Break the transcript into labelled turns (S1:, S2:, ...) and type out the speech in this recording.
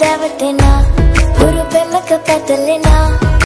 S1: දැවටෙනා. හුරු පෙමක පැටලෙනා.